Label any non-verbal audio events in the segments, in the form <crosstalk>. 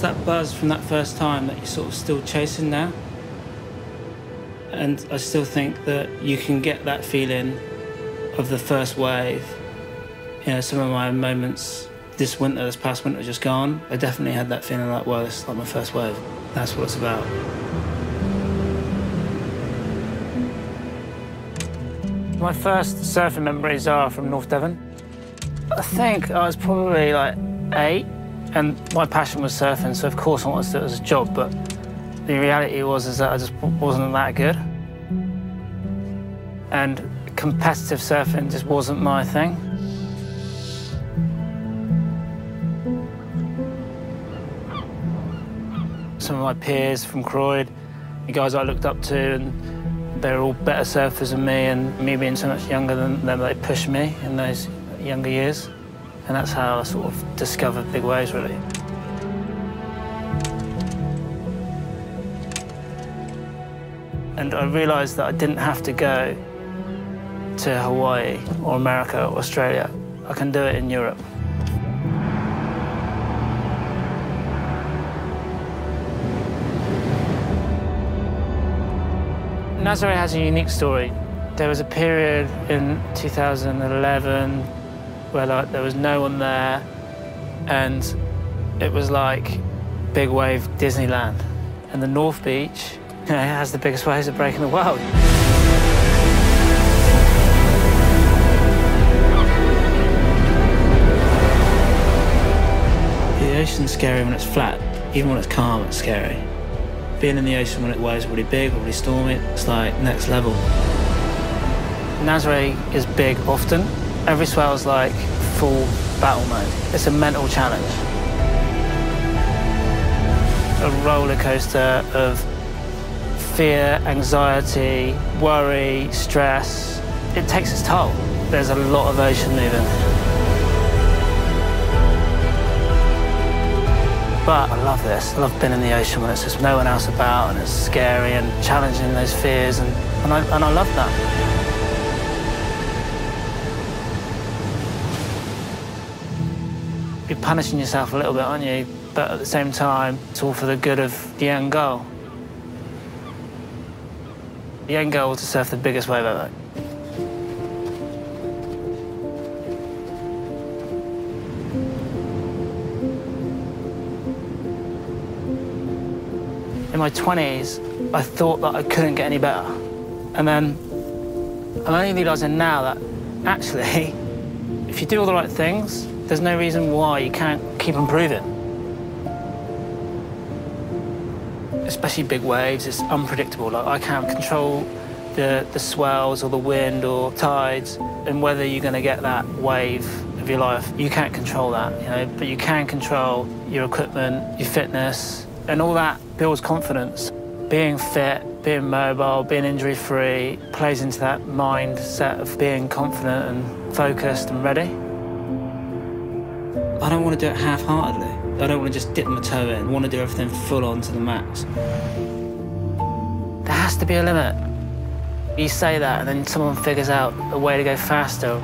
That buzz from that first time that you're sort of still chasing now. And I still think that you can get that feeling of the first wave. You know, some of my moments this winter, this past winter just gone, I definitely had that feeling like, well, this is like my first wave. That's what it's about. My first surfing memories are from North Devon. I think I was probably like eight, and my passion was surfing, so of course I wanted to do it as a job, but the reality was is that I just wasn't that good. And competitive surfing just wasn't my thing. Some of my peers from Croyde, the guys I looked up to, and they were all better surfers than me, and me being so much younger than them, they pushed me in those younger years. And that's how I sort of discovered big waves, really. And I realised that I didn't have to go to Hawaii or America or Australia. I can do it in Europe. Nazare has a unique story. There was a period in 2011 where like there was no one there and it was like big wave Disneyland. And the North Beach <laughs> you know, has the biggest waves that break in the world. The ocean's scary when it's flat. Even when it's calm, it's scary. Being in the ocean when it waves really big, really stormy, it's like next level. Nazare is big often. Every swell is like full battle mode. It's a mental challenge. A roller coaster of fear, anxiety, worry, stress. It takes its toll. There's a lot of ocean moving. But I love this. I love being in the ocean when it's just no one else about and it's scary and challenging those fears, and, and, I, and I love that. You're punishing yourself a little bit, aren't you? But at the same time, it's all for the good of the end goal. The end goal is to surf the biggest wave ever. In my 20s, I thought that I couldn't get any better. And then I'm only realizing now that actually, <laughs> if you do all the right things, there's no reason why you can't keep improving. Especially big waves, it's unpredictable. Like I can't control the, the swells or the wind or tides and whether you're going to get that wave of your life. You can't control that, you know, but you can control your equipment, your fitness, and all that builds confidence. Being fit, being mobile, being injury free plays into that mindset of being confident and focused and ready. I don't want to do it half heartedly. I don't want to just dip my toe in. I want to do everything full on to the max. There has to be a limit. You say that, and then someone figures out a way to go faster.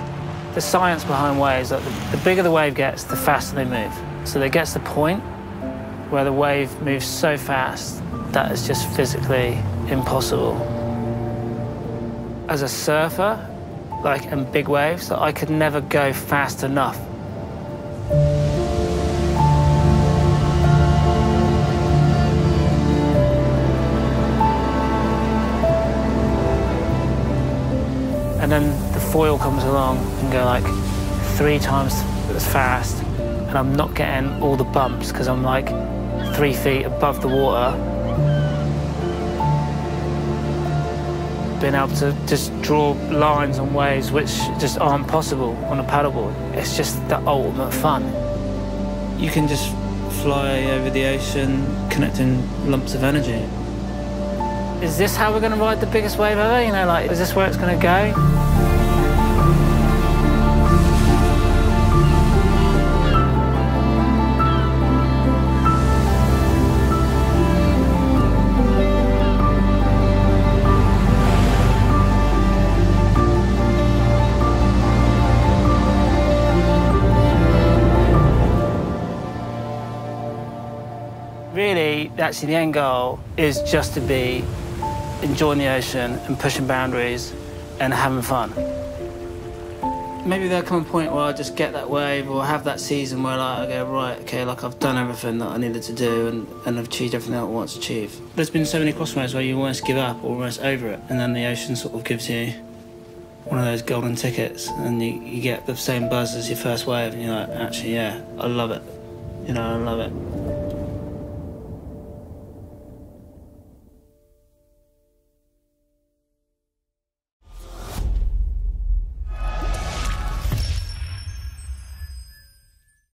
The science behind waves, like the, the bigger the wave gets, the faster they move. So there gets the point where the wave moves so fast that it's just physically impossible. As a surfer, like in big waves, I could never go fast enough. And then the foil comes along and go like three times as fast, and I'm not getting all the bumps because I'm like three feet above the water. Being able to just draw lines on waves which just aren't possible on a paddleboard. It's just the ultimate fun. You can just fly over the ocean, connecting lumps of energy. Is this how we're going to ride the biggest wave ever? You know, like, is this where it's going to go? Really, actually, the end goal is just to be enjoying the ocean and pushing boundaries and having fun. Maybe there'll come a point where I just get that wave or have that season where like, I go, right, okay, like I've done everything that I needed to do and, and I've achieved everything that I want to achieve. There's been so many crossroads where you almost give up or almost over it and then the ocean sort of gives you one of those golden tickets and you, you get the same buzz as your first wave and you're like, actually, yeah, I love it. You know, I love it.